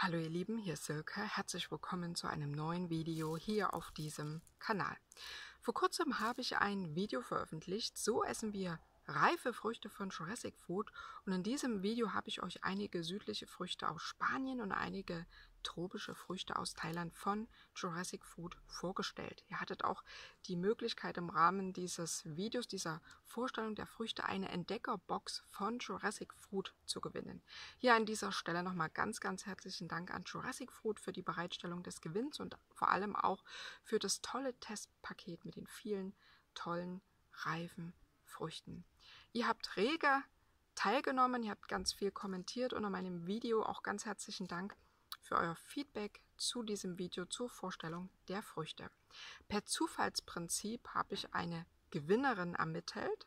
Hallo ihr Lieben, hier ist Silke. Herzlich willkommen zu einem neuen Video hier auf diesem Kanal. Vor kurzem habe ich ein Video veröffentlicht, so essen wir reife Früchte von Jurassic Food und in diesem Video habe ich euch einige südliche Früchte aus Spanien und einige tropische Früchte aus Thailand von Jurassic Food vorgestellt. Ihr hattet auch die Möglichkeit im Rahmen dieses Videos, dieser Vorstellung der Früchte, eine Entdeckerbox von Jurassic Food zu gewinnen. Hier an dieser Stelle nochmal ganz, ganz herzlichen Dank an Jurassic Food für die Bereitstellung des Gewinns und vor allem auch für das tolle Testpaket mit den vielen tollen, reifen Früchten. Ihr habt rege teilgenommen, ihr habt ganz viel kommentiert unter meinem Video. Auch ganz herzlichen Dank für euer Feedback zu diesem Video zur Vorstellung der Früchte. Per Zufallsprinzip habe ich eine Gewinnerin ermittelt.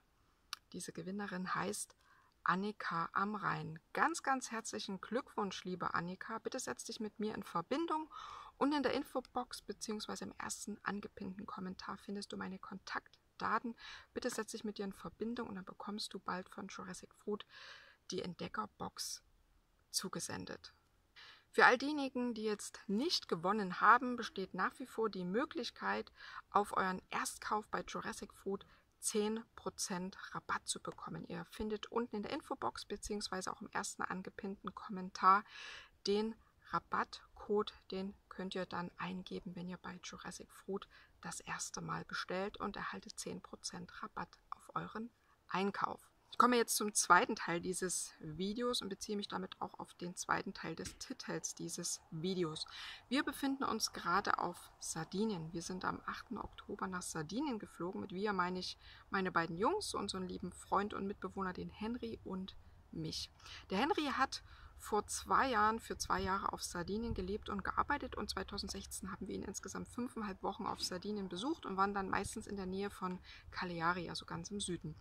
Diese Gewinnerin heißt Annika am Rhein. Ganz, ganz herzlichen Glückwunsch, liebe Annika. Bitte setz dich mit mir in Verbindung und in der Infobox bzw. im ersten angepinnten Kommentar findest du meine Kontaktdaten Daten. Bitte setz dich mit dir in Verbindung und dann bekommst du bald von Jurassic Food die Entdeckerbox zugesendet. Für all diejenigen, die jetzt nicht gewonnen haben, besteht nach wie vor die Möglichkeit, auf euren Erstkauf bei Jurassic Food 10% Rabatt zu bekommen. Ihr findet unten in der Infobox bzw. auch im ersten angepinnten Kommentar den Rabattcode, den könnt ihr dann eingeben, wenn ihr bei Jurassic Food das erste Mal bestellt und erhaltet 10% Rabatt auf euren Einkauf. Ich komme jetzt zum zweiten Teil dieses Videos und beziehe mich damit auch auf den zweiten Teil des Titels dieses Videos. Wir befinden uns gerade auf Sardinien. Wir sind am 8. Oktober nach Sardinien geflogen. Mit wir meine ich meine beiden Jungs, unseren lieben Freund und Mitbewohner, den Henry und mich. Der Henry hat vor zwei Jahren für zwei Jahre auf Sardinien gelebt und gearbeitet und 2016 haben wir ihn insgesamt fünfeinhalb Wochen auf Sardinien besucht und waren dann meistens in der Nähe von Cagliari, also ganz im Süden.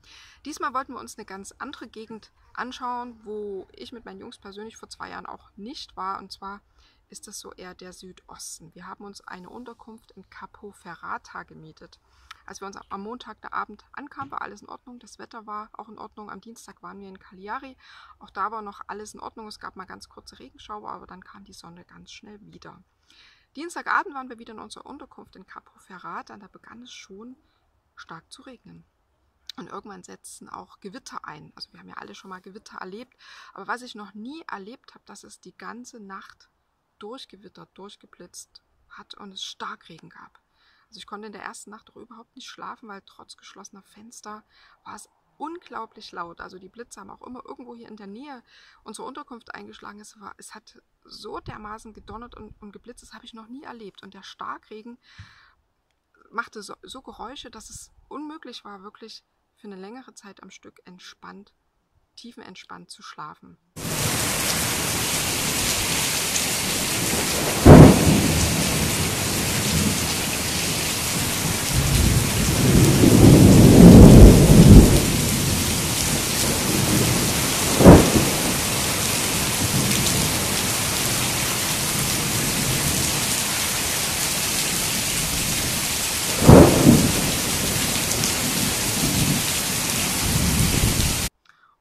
Diesmal wollten wir uns eine ganz andere Gegend anschauen, wo ich mit meinen Jungs persönlich vor zwei Jahren auch nicht war und zwar ist das so eher der Südosten. Wir haben uns eine Unterkunft in Capo Ferrata gemietet. Als wir uns am Montag der Abend ankamen, war alles in Ordnung. Das Wetter war auch in Ordnung. Am Dienstag waren wir in Cagliari. Auch da war noch alles in Ordnung. Es gab mal ganz kurze Regenschauer, aber dann kam die Sonne ganz schnell wieder. Dienstagabend waren wir wieder in unserer Unterkunft in Capo Ferrata. Da begann es schon stark zu regnen. Und irgendwann setzten auch Gewitter ein. Also wir haben ja alle schon mal Gewitter erlebt. Aber was ich noch nie erlebt habe, dass es die ganze Nacht durchgewittert, durchgeblitzt hat und es Starkregen gab. Also ich konnte in der ersten Nacht auch überhaupt nicht schlafen, weil trotz geschlossener Fenster war es unglaublich laut. Also die Blitze haben auch immer irgendwo hier in der Nähe unserer Unterkunft eingeschlagen. Es, war, es hat so dermaßen gedonnert und, und geblitzt, das habe ich noch nie erlebt. Und der Starkregen machte so, so Geräusche, dass es unmöglich war, wirklich für eine längere Zeit am Stück entspannt, tiefenentspannt zu schlafen.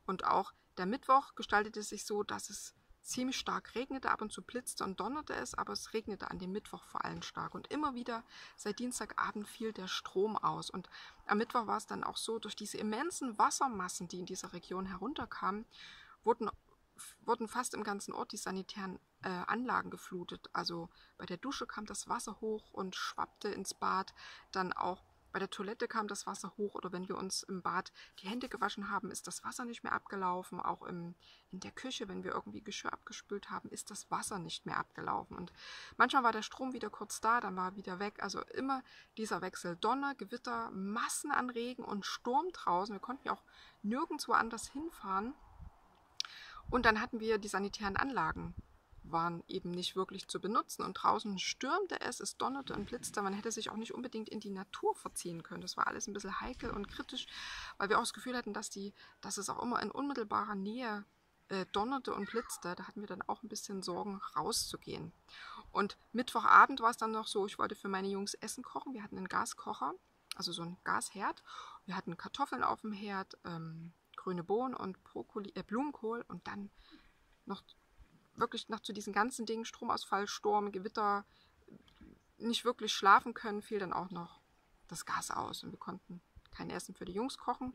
Und auch der Mittwoch gestaltete sich so, dass es ziemlich stark regnete, ab und zu blitzte und donnerte es, aber es regnete an dem Mittwoch vor allem stark. Und immer wieder seit Dienstagabend fiel der Strom aus. Und am Mittwoch war es dann auch so, durch diese immensen Wassermassen, die in dieser Region herunterkamen, wurden, wurden fast im ganzen Ort die sanitären äh, Anlagen geflutet. Also bei der Dusche kam das Wasser hoch und schwappte ins Bad, dann auch bei der Toilette kam das Wasser hoch oder wenn wir uns im Bad die Hände gewaschen haben, ist das Wasser nicht mehr abgelaufen. Auch im, in der Küche, wenn wir irgendwie Geschirr abgespült haben, ist das Wasser nicht mehr abgelaufen. Und manchmal war der Strom wieder kurz da, dann war er wieder weg. Also immer dieser Wechsel Donner, Gewitter, Massen an Regen und Sturm draußen. Wir konnten ja auch nirgendwo anders hinfahren. Und dann hatten wir die sanitären Anlagen waren eben nicht wirklich zu benutzen. Und draußen stürmte es, es donnerte und blitzte. Man hätte sich auch nicht unbedingt in die Natur verziehen können. Das war alles ein bisschen heikel und kritisch, weil wir auch das Gefühl hatten, dass, die, dass es auch immer in unmittelbarer Nähe äh, donnerte und blitzte. Da hatten wir dann auch ein bisschen Sorgen, rauszugehen. Und Mittwochabend war es dann noch so, ich wollte für meine Jungs Essen kochen. Wir hatten einen Gaskocher, also so einen Gasherd. Wir hatten Kartoffeln auf dem Herd, ähm, grüne Bohnen und Brokkoli, äh, Blumenkohl und dann noch wirklich nach zu diesen ganzen Dingen, Stromausfall, Sturm, Gewitter, nicht wirklich schlafen können, fiel dann auch noch das Gas aus und wir konnten kein Essen für die Jungs kochen.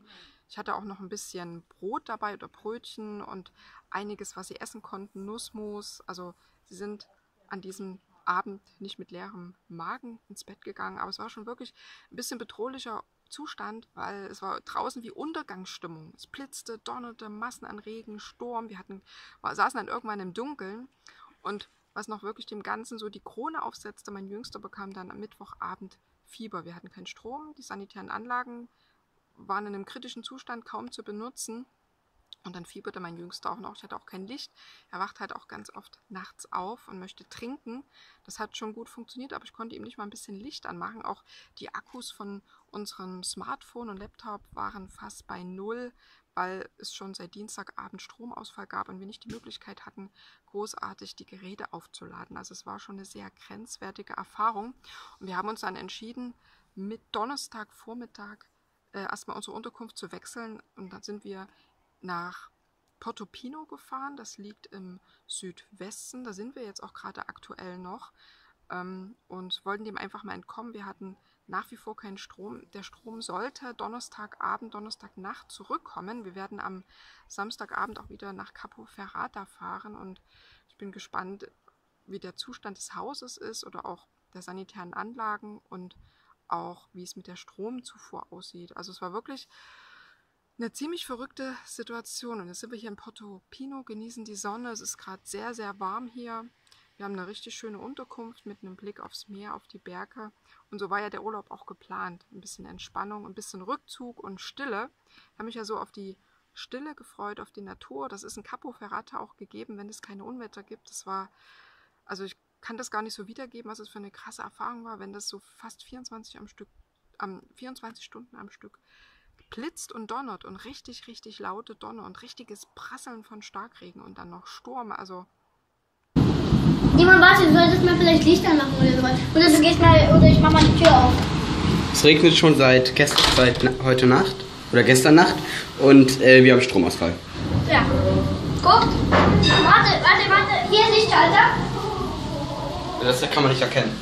Ich hatte auch noch ein bisschen Brot dabei oder Brötchen und einiges, was sie essen konnten, Nussmus. Also sie sind an diesem Abend nicht mit leerem Magen ins Bett gegangen, aber es war schon wirklich ein bisschen bedrohlicher Zustand, weil es war draußen wie Untergangsstimmung. Es blitzte, donnerte, Massen an Regen, Sturm. Wir hatten, war, saßen dann irgendwann im Dunkeln und was noch wirklich dem Ganzen so die Krone aufsetzte, mein Jüngster bekam dann am Mittwochabend Fieber. Wir hatten keinen Strom, die sanitären Anlagen waren in einem kritischen Zustand, kaum zu benutzen. Und dann fieberte mein Jüngster auch noch. Ich hatte auch kein Licht. Er wacht halt auch ganz oft nachts auf und möchte trinken. Das hat schon gut funktioniert, aber ich konnte ihm nicht mal ein bisschen Licht anmachen. Auch die Akkus von unserem Smartphone und Laptop waren fast bei Null, weil es schon seit Dienstagabend Stromausfall gab und wir nicht die Möglichkeit hatten, großartig die Geräte aufzuladen. Also es war schon eine sehr grenzwertige Erfahrung. Und wir haben uns dann entschieden, mit Donnerstagvormittag äh, erstmal unsere Unterkunft zu wechseln. Und dann sind wir nach Portofino gefahren. Das liegt im Südwesten. Da sind wir jetzt auch gerade aktuell noch. Ähm, und wollten dem einfach mal entkommen. Wir hatten nach wie vor keinen Strom. Der Strom sollte Donnerstagabend, Donnerstagnacht zurückkommen. Wir werden am Samstagabend auch wieder nach Capo Ferrata fahren und ich bin gespannt, wie der Zustand des Hauses ist oder auch der sanitären Anlagen und auch wie es mit der Stromzufuhr aussieht. Also es war wirklich eine ziemlich verrückte Situation. Und jetzt sind wir hier in Porto Pino, genießen die Sonne. Es ist gerade sehr, sehr warm hier. Wir haben eine richtig schöne Unterkunft mit einem Blick aufs Meer, auf die Berge. Und so war ja der Urlaub auch geplant. Ein bisschen Entspannung, ein bisschen Rückzug und Stille. Ich habe mich ja so auf die Stille gefreut, auf die Natur. Das ist in Capo Ferrata auch gegeben, wenn es keine Unwetter gibt. Das war, also ich kann das gar nicht so wiedergeben, was es für eine krasse Erfahrung war, wenn das so fast 24 am Stück, ähm, 24 Stunden am Stück blitzt und donnert und richtig, richtig laute Donner und richtiges Prasseln von Starkregen und dann noch Sturm. Also. Niemand warte, du solltest mir vielleicht Licht anmachen oder sowas. Oder du gehst mal, oder ich mach mal die Tür auf. Es regnet schon seit, gest seit heute Nacht oder gestern Nacht und äh, wir haben Stromausfall. Ja. Guckt. Warte, warte, warte. Hier ist Lichtschalter. Das kann man nicht erkennen.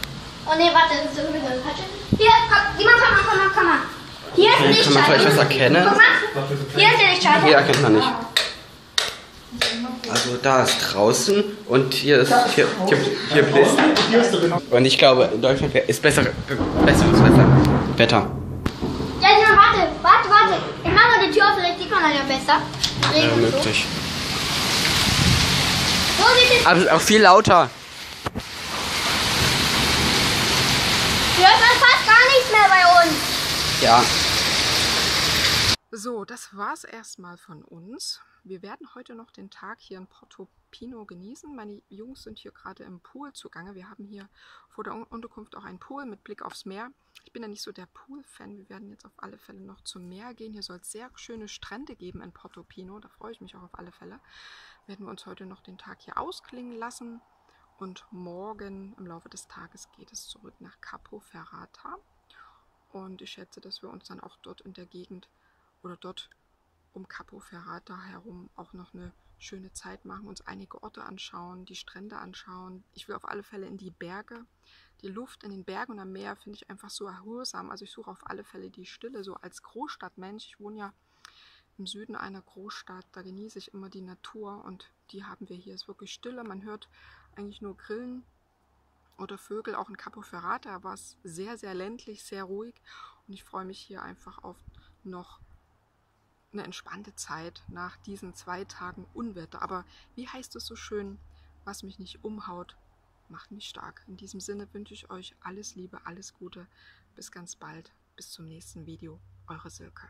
Oh ne, warte, das ist sowieso das Falsche. Hier, komm, Simon, komm mal, komm mal, komm mal. Hier ist Kann man vielleicht was erkennen? Guck mal. Hier ist der Lichtschalter. Hier erkennt man nicht. Also da ist draußen und hier ist hier, hier, hier blitzt. Und ich glaube, in Deutschland ist besser, besseres Wetter. Wetter. Ja, Simon, warte, warte, warte. Ich mach mal die Tür auf, vielleicht sieht man dann ja besser. Regen Ja, so. möglich. So es. Aber auch viel lauter. Hört man fast gar nichts mehr bei uns. Ja. So, das war's erstmal von uns. Wir werden heute noch den Tag hier in Porto Pino genießen. Meine Jungs sind hier gerade im Pool zugange. Wir haben hier vor der Un- Unterkunft auch einen Pool mit Blick aufs Meer. Ich bin ja nicht so der Pool-Fan. Wir werden jetzt auf alle Fälle noch zum Meer gehen. Hier soll es sehr schöne Strände geben in Porto Pino. Da freue ich mich auch auf alle Fälle. Werden wir uns heute noch den Tag hier ausklingen lassen. Und morgen im Laufe des Tages geht es zurück nach Capo Ferrata. Und ich schätze, dass wir uns dann auch dort in der Gegend oder dort um Capo Ferrata herum auch noch eine schöne Zeit machen, uns einige Orte anschauen, die Strände anschauen. Ich will auf alle Fälle in die Berge. Die Luft in den Bergen und am Meer finde ich einfach so erholsam. Also ich suche auf alle Fälle die Stille, so als Großstadtmensch. Ich wohne ja im Süden einer Großstadt, da genieße ich immer die Natur und die haben wir hier. Es ist wirklich Stille, man hört eigentlich nur Grillen oder Vögel. Auch in Capo Ferrata war es sehr, sehr ländlich, sehr ruhig und ich freue mich hier einfach auf noch eine entspannte Zeit nach diesen zwei Tagen Unwetter. Aber wie heißt es so schön, was mich nicht umhaut, macht mich stark. In diesem Sinne wünsche ich euch alles Liebe, alles Gute. Bis ganz bald. Bis zum nächsten Video. Eure Silke.